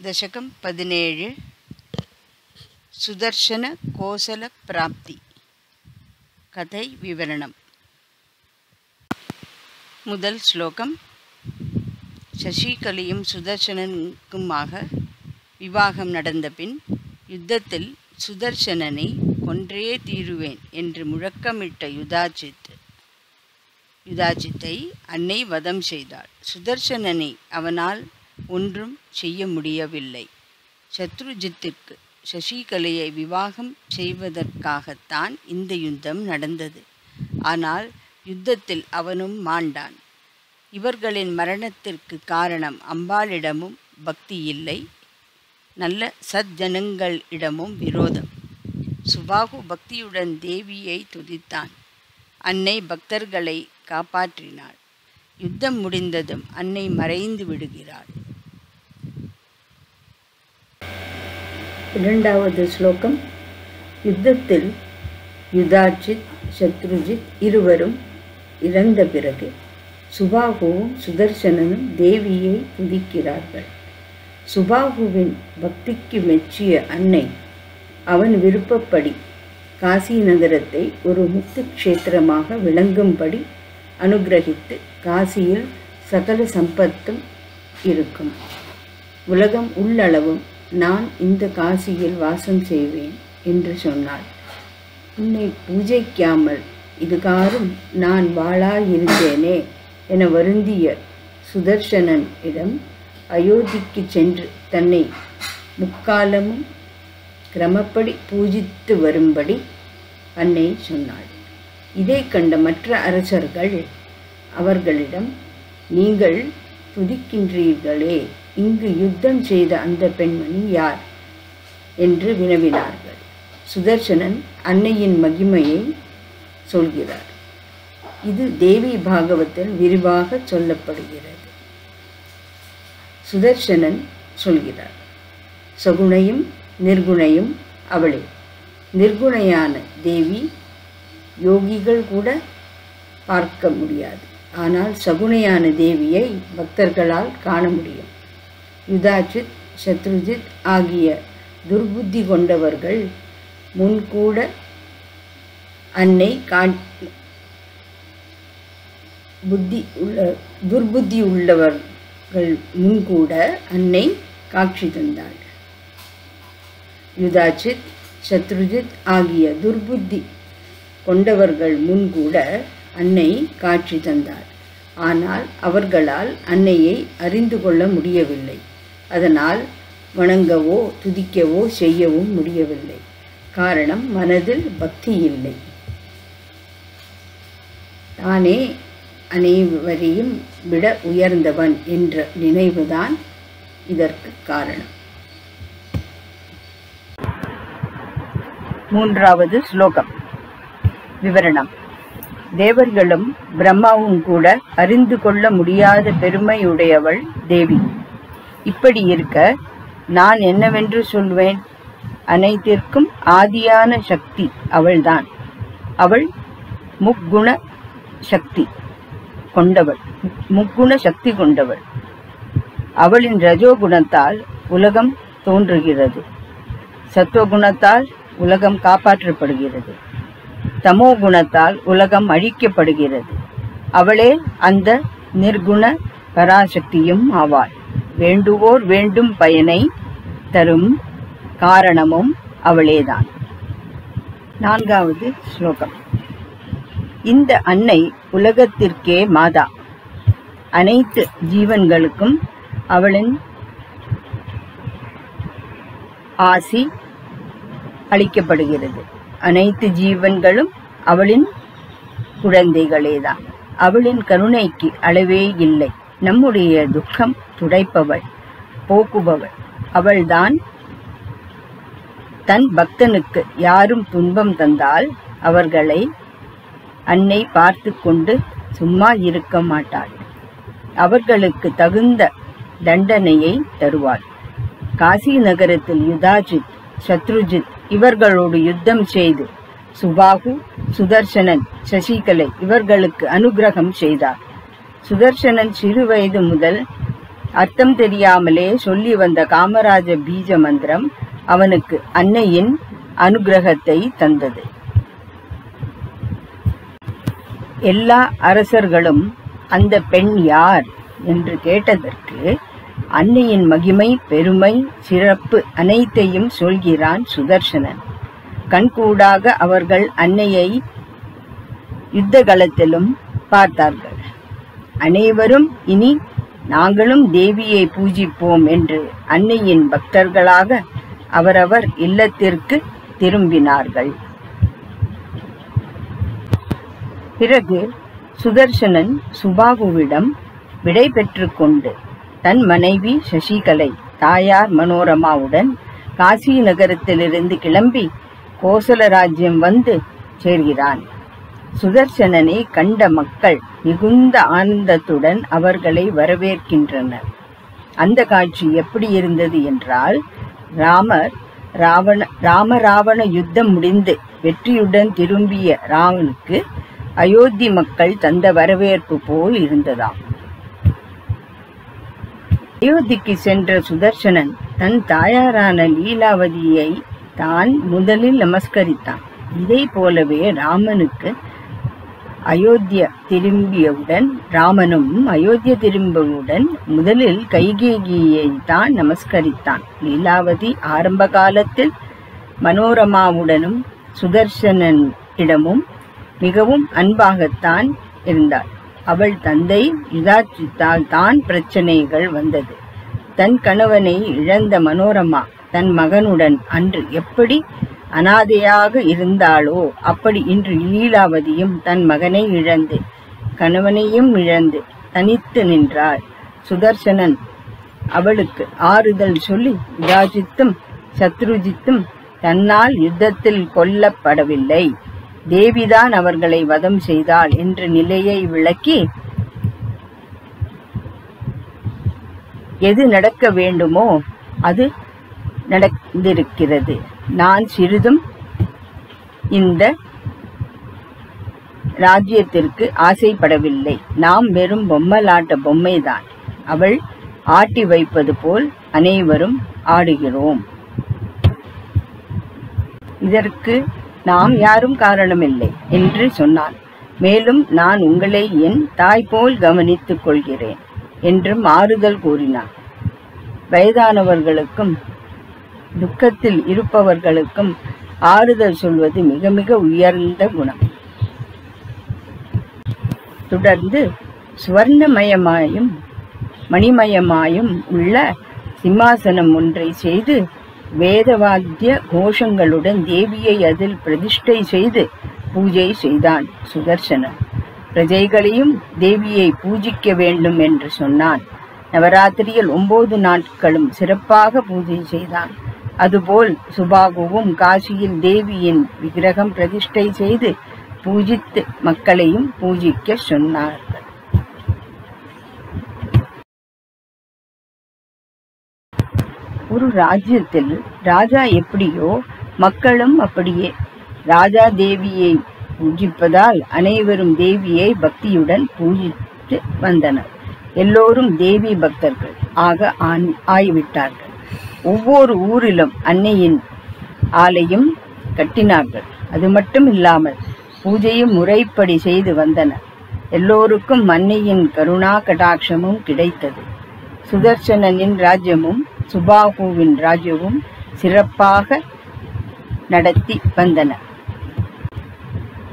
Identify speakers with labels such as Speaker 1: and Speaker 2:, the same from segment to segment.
Speaker 1: ദശകം பதினேழு சுதர்ஷன கோசல பிராப்தி கதை விவரணம் முதல் ஸ்லோகம் சசிகலியும் சுதர்சனனுக்குமாக விவாகம் நடந்தபின் யுத்தத்தில் சுதர்சனனை கொன்றே தீருவேன் என்று முழக்கமிட்ட யுதாஜித் யுதாஜித்தை அன்னை வதம் செய்தாள் சுதர்சனனை அவனால் ஒன்றும் செய்ய முடியவில்லை. சத்ருஜித்திற்கு சசிகலையை விவாகம் செய்வதற்காகத்தான் இந்த யுத்தம் நடந்தது. ஆனால் யுத்தத்தில் அவனும் மாண்டான். இவர்களின் மரணத்திற்கு காரணம் அம்பாளிடமும் பக்தி இல்லை. நல்ல சத்ஜனங்களிடமும் விரோதம். சுபாகு பக்தியுடன் தேவியை துதித்தான். அன்னை பக்தர்களை காப்பாற்றினாள். யுத்தம் முடிந்ததும் அன்னை மறைந்து விடுகிறாள்.
Speaker 2: இரண்டாவது ஸ்லோகம் யுத்தத்தில் யுதாஜித் சத்ருஜித் இருவரும் இறந்த பிறகு சுபாகுவும் சுதர்சனனும் தேவியை துதிக்கிறார்கள். சுபாகுவின் பக்திக்கு மெச்சிய அன்னை அவன் விருப்பப்படி காசி நகரத்தை ஒரு முத்து க்ஷேத்திரமாக விளங்கும்படி அனுகிரகித்து காசியில் சகல சம்பத்தும் இருக்கும். உலகம் உள்ளளவும் நான் இந்த காசியில் வாசம் செய்வேன் என்று சொன்னாள். உன்னை பூஜைக்காமல் இதுகாரும் நான் வாழாயிருந்தேனே என வருந்திய சுதர்சனன் இடம் அயோத்திக்கு சென்று தன்னை முக்காலமும் கிரமப்படி பூஜித்து வரும்படி அன்னை சொன்னாள். இதை கண்ட மற்ற அரசர்கள் அவர்களிடம் நீங்கள் துதிக்கின்றீர்களே இங்கு யுத்தம் செய்த அந்த பெண்மணி யார்? என்று வினவினார்கள். சுதர்சனன் அன்னையின் மகிமையை சொல்கிறார். இது தேவி பாகவத்தில் விரிவாக சொல்லப்படுகிறது. சுதர்சனன் சொல்கிறார். சகுணையும் நிர்குணையும் அவளே. நிர்குணையான தேவி யோகிகள் கூட பார்க்க முடியாது. ஆனால் சகுணையான தேவியை பக்தர்களால் காண முடியும். யுதாஜித் சத்ருஜித் ஆகிய துர்புத்தி கொண்டவர்கள் முன்கூட அன்னை கா புத்தி உள்ள துர்புத்தி உள்ளவர்கள் முன்கூட அன்னை காட்சி தந்தாள். யுதாஜித் சத்ருஜித் ஆகிய துர்புத்தி கொண்டவர்கள் முன்கூட அன்னை காட்சி தந்தாள் ஆனால் அவர்களால் அன்னையை அறிந்து கொள்ள முடியவில்லை. அதனால் வணங்கவோ துதிக்கவோ செய்யவும் முடியவில்லை. காரணம் மனதில் பக்தி இல்லை. தானே அனைவரையும் விட உயர்ந்தவன் என்ற நினைவுதான் இதற்கு காரணம்.
Speaker 1: மூன்றாவது ஸ்லோகம். விவரணம். தேவர்களும் பிரம்மாவும் கூட அறிந்து கொள்ள முடியாத பெருமையுடையவள் தேவி. இப்படி இருக்க நான் என்னவென்று சொல்வேன்? அனைத்திற்கும் ஆதியான சக்தி அவள்தான். அவள் முக்குண சக்தி கொண்டவள். முக்குண சக்தி கொண்டவள். அவளின் ரஜோகுணத்தால் உலகம் தோன்றுகிறது. சத்துவகுணத்தால் உலகம் காப்பாற்றப்படுகிறது. தமோ குணத்தால் உலகம் அழிக்கப்படுகிறது. அவளே அந்த நிர்குண பராசக்தியும் ஆவாள். வேண்டுவோர் வேண்டும் பயனை தரும் காரணமும் அவளேதான். நான்காவது ஸ்லோகம். இந்த அன்னை உலகத்திற்கே மாதா. அனைத்து ஜீவன்களுக்கும் அவளின் ஆசி அளிக்கப்படுகிறது. அனைத்து ஜீவன்களும் அவளின் குழந்தைகளேதான். அவளின் கருணைக்கு அளவே இல்லை. நம்முடைய துக்கம் துடைப்பவள் போக்குபவள். அவள்தான் தன் பக்தனுக்கு யாரும் துன்பம் தந்தால் அவர்களை அன்னை பார்த்து கொண்டு சும்மா இருக்க மாட்டாள். அவர்களுக்கு தகுந்த தண்டனையை தருவாள். காசி நகரத்தில் யுதாஜித் சத்ருஜித் இவர்களோடு யுத்தம் செய்து சுபாகு சுதர்சனன் சசிகலை இவர்களுக்கு அனுகிரகம் செய்தார். சுதர்சனன் சிறுவயது முதல் அர்த்தம் தெரியாமலே சொல்லி வந்த காமராஜ பீஜ மந்திரம் அவனுக்கு அன்னையின் அனுகிரகத்தை தந்தது. எல்லா அரசர்களும் அந்த பெண் யார்? என்று கேட்டதற்கு அன்னையின் மகிமை பெருமை சிறப்பு அனைத்தையும் சொல்கிறான் சுதர்சனன். கண்கூடாக அவர்கள் அன்னையை யுத்த களத்திலும் பார்த்தார்கள். அனைவரும் இனி நாங்களும் தேவியை பூஜிப்போம் என்று அன்னையின் பக்தர்களாக அவரவர் இல்லத்திற்கு திரும்பினார்கள். பிறகு சுதர்சனன் சுபாகுவிடம் விடை பெற்றுக்கொண்டு தன் மனைவி சசிகலை தாயார் மனோரமாவுடன் காசி நகரத்திலிருந்து கிளம்பி கோசல ராஜ்யம் வந்து சேர்கிறான். சுதர்சனனை கண்ட மக்கள் மிகுந்த ஆனந்தத்துடன் அவர்களை வரவேற்கின்றனர். அந்த காட்சி எப்படி இருந்தது என்றால் ராமர் ராவண ராம ராவண யுத்தம் முடிந்து வெற்றியுடன் திரும்பிய ராவனுக்கு அயோத்தி மக்கள் தந்த வரவேற்பு போல் இருந்ததாம். அயோத்திக்கு சென்ற சுதர்சனன் தன் தாயாரான லீலாவதியை தான் முதலில் நமஸ்கரித்தான். இதை போலவே ராமனுக்கு அயோத்தியா திரும்பியவுடன் ராமனும் அயோத்திய திரும்பியவுடன் முதலில் கைகேகியை தான் நமஸ்கரித்தான். லீலாவதி ஆரம்ப காலத்தில் மனோரமாவுடனும் சுதர்சனன் இடமும் மிகவும் அன்பாகத்தான் இருந்தாள். அவள் தந்தை யுதாச்சித்தால் தான் பிரச்சனைகள் வந்தது. தன் கணவனை இழந்த மனோரமா தன் மகனுடன் அன்று எப்படி அனாதையாக இருந்தாளோ? அப்படி இன்று லீலாவதியும் தன் மகனை இழந்து கணவனையும் இழந்து தனித்து நின்றாள். சுதர்சனன் அவளுக்கு ஆறுதல் சொல்லி விராஜித்தும் சத்ருஜித்தும் தன்னால் யுத்தத்தில் கொல்லப்படவில்லை. தேவிதான் அவர்களை வதம் செய்தாள் என்ற நிலையை விளக்கி எது நடக்க வேண்டுமோ அது நடந்திருக்கிறது. நான் சிறிதும் இந்த ராஜ்யத்திற்கு ஆசைப்படவில்லை. நாம் வெறும் பொம்மலாட்ட பொம்மைதான். அவள் ஆட்டி வைப்பது போல் அனைவரும் ஆடுகிறோம். இதற்கு நாம் யாரும் காரணமில்லை என்று சொன்னான். மேலும் நான் உங்களை என் தாய் போல் கவனித்துக் கொள்கிறேன் என்றும் ஆறுதல் கூறினான். வயதானவர்களுக்கும் துக்கத்தில் இருப்பவர்களுக்கும் ஆறுதல் சொல்வது மிக மிக உயர்ந்த குணம். தொடர்ந்து சுவர்ணமயமாயும் மணிமயமாயும் உள்ள சிம்மாசனம் ஒன்றை செய்து வேதவாத்திய கோஷங்களுடன் தேவியை அதில் பிரதிஷ்டை செய்து பூஜை செய்தான் சுதர்சனன். பிரஜைகளையும் தேவியை பூஜிக்க வேண்டும் என்று சொன்னான். நவராத்திரியில் ஒன்பது நாட்களும் சிறப்பாக பூஜை செய்தான். அதுபோல் சுபாகுவும் காசியில் தேவியின் விக்கிரகம் பிரதிஷ்டை செய்து பூஜித்து மக்களையும் பூஜிக்க சொன்னார்கள். ஒரு ராஜ்யத்தில் ராஜா எப்படியோ மக்களும் அப்படியே ராஜா தேவியை பூஜிப்பதால் அனைவரும் தேவியை பக்தியுடன் பூஜித்து வந்தனர். எல்லோரும் தேவி பக்தர்கள். ஆக ஆன்- ஆகிவிட்டார்கள் ஒவ்வொரு ஊரிலும் அன்னையின் ஆலையும் கட்டினார்கள். அது மட்டும் இல்லாமல் பூஜையும் முறைப்படி செய்து வந்தனர் எல்லோருக்கும் அன்னையின் கருணா கடாட்சமும் கிடைத்தது. சுதர்சனனின் ராஜ்யமும் சுபாகுவின் ராஜ்யமும் சிறப்பாக நடத்தி வந்தனர்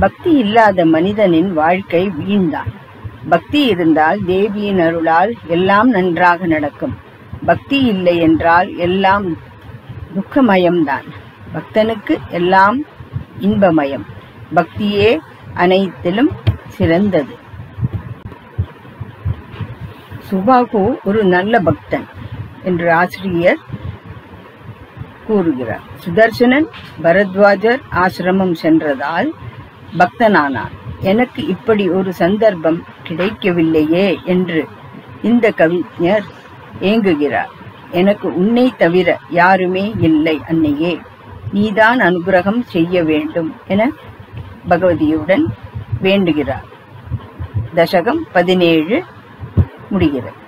Speaker 1: பக்தி இல்லாத மனிதனின் வாழ்க்கை வீழ்ந்தான் பக்தி இருந்தால் தேவியின் அருளால் எல்லாம் நன்றாக நடக்கும். பக்தி இல்லை என்றால் எல்லாம் துக்கமயம்தான். பக்தனுக்கு எல்லாம் இன்பமயம். பக்தியே அனைத்திலும் சிறந்தது. சுபாகு ஒரு நல்ல பக்தன் என்று ஆசிரியர் கூறுகிறார். சுதர்சனன் பரத்வாஜர் ஆசிரமம் சென்றதால் பக்தனானான். எனக்கு இப்படி ஒரு சந்தர்ப்பம் கிடைக்கவில்லையே என்று இந்த கவிஞர் ஏங்குகிறார். எனக்கு உன்னை தவிர யாருமே இல்லை அன்னையே. நீதான் அனுகிரகம் செய்ய வேண்டும் என பகவதியுடன் வேண்டுகிறார். தசகம் பதினேழு முடிகிறது.